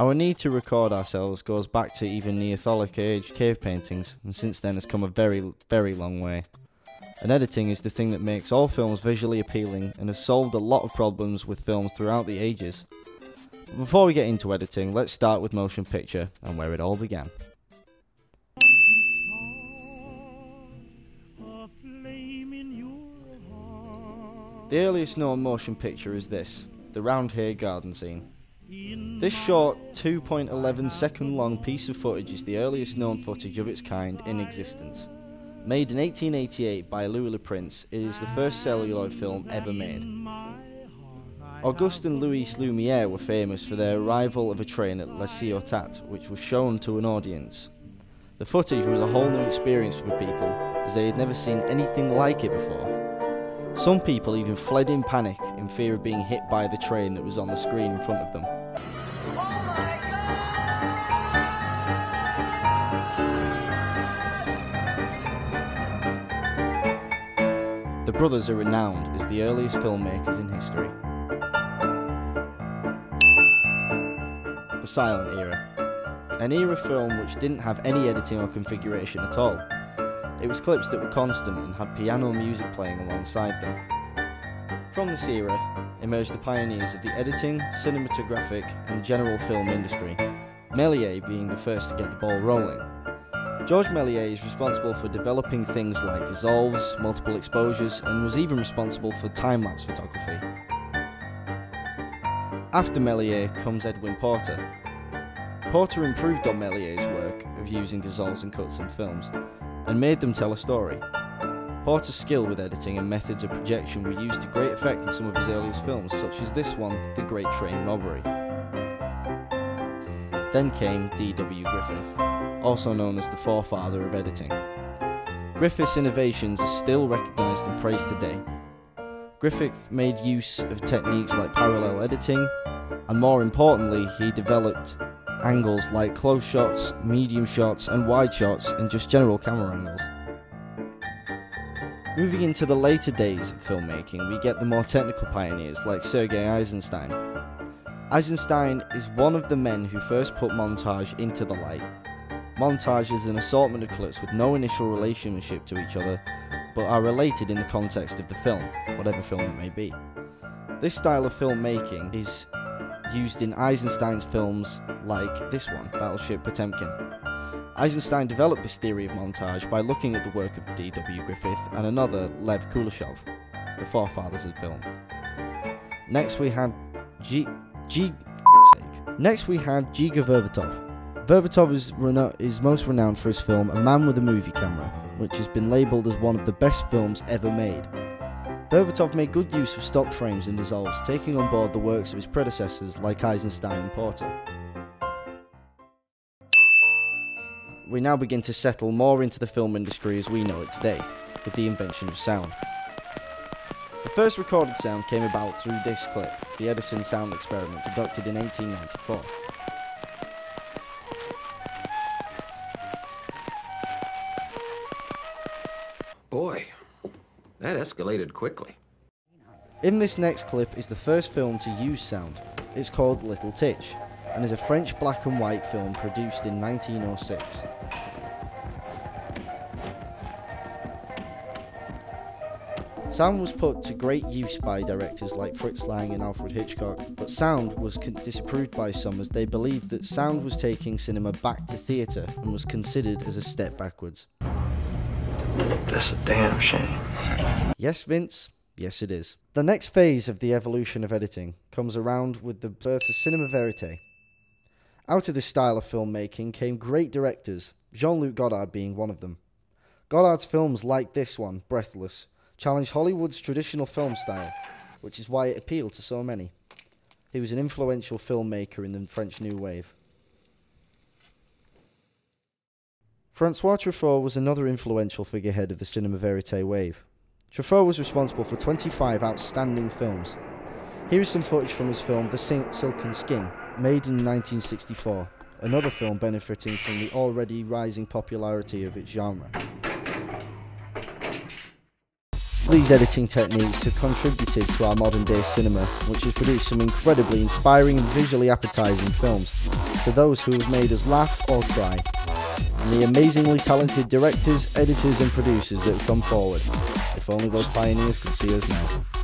Our need to record ourselves goes back to even Neolithic age cave paintings, and since then has come a very, very long way. And editing is the thing that makes all films visually appealing and has solved a lot of problems with films throughout the ages. But before we get into editing, let's start with motion picture and where it all began. The earliest known motion picture is this, the Roundhay garden scene. This short, 2.11 second long piece of footage is the earliest known footage of its kind in existence. Made in 1888 by Louis Le Prince, it is the first celluloid film ever made. Auguste and Louis Lumiere were famous for their arrival of a train at La Ciotat, which was shown to an audience. The footage was a whole new experience for people, as they had never seen anything like it before. Some people even fled in panic in fear of being hit by the train that was on the screen in front of them. The brothers are renowned as the earliest filmmakers in history. The silent era. An era film which didn't have any editing or configuration at all. It was clips that were constant and had piano music playing alongside them. From this era emerged the pioneers of the editing, cinematographic, and general film industry, Méliès being the first to get the ball rolling. George Méliès is responsible for developing things like dissolves, multiple exposures, and was even responsible for time lapse photography. After Méliès comes Edwin Porter. Porter improved on Méliès's work of using dissolves and cuts in films, and made them tell a story. Porter's skill with editing and methods of projection were used to great effect in some of his earliest films, such as this one, The Great Train Robbery. Then came D.W. Griffith, also known as the forefather of editing. Griffith's innovations are still recognised and praised today. Griffith made use of techniques like parallel editing, and more importantly, he developed angles like close shots, medium shots, and wide shots, and just general camera angles. Moving into the later days of filmmaking, we get the more technical pioneers like Sergei Eisenstein. Eisenstein is one of the men who first put montage into the light. Montage is an assortment of clips with no initial relationship to each other, but are related in the context of the film, whatever film it may be. This style of filmmaking is used in Eisenstein's films like this one, Battleship Potemkin. Eisenstein developed this theory of montage by looking at the work of D.W. Griffith and another, Lev Kuleshov, the forefathers of film. Next we have G. G. Next we have Dziga Vervetov. Vervetov is, is most renowned for his film A Man with a Movie Camera, which has been labelled as one of the best films ever made. Vervetov made good use of stock frames and dissolves, taking on board the works of his predecessors like Eisenstein and Porter. We now begin to settle more into the film industry as we know it today, with the invention of sound. The first recorded sound came about through this clip, the Edison sound experiment conducted in 1894. Boy, that escalated quickly. In this next clip is the first film to use sound. It's called Little Tich, and is a French black and white film produced in 1906. Sound was put to great use by directors like Fritz Lang and Alfred Hitchcock, but sound was disapproved by some as they believed that sound was taking cinema back to theatre and was considered as a step backwards. That's a damn shame. Yes, Vince. Yes, it is. The next phase of the evolution of editing comes around with the birth of cinema verite. Out of this style of filmmaking came great directors, Jean Luc Godard being one of them. Godard's films, like this one, Breathless, challenged Hollywood's traditional film style, which is why it appealed to so many. He was an influential filmmaker in the French New Wave. Francois Truffaut was another influential figurehead of the cinema verite wave. Truffaut was responsible for 25 outstanding films. Here is some footage from his film The Sil- Silken Skin, made in 1964, another film benefiting from the already rising popularity of its genre. These editing techniques have contributed to our modern day cinema, which has produced some incredibly inspiring and visually appetizing films. for those who have made us laugh or cry, and the amazingly talented directors, editors, and producers that have come forward. If only those pioneers could see us now.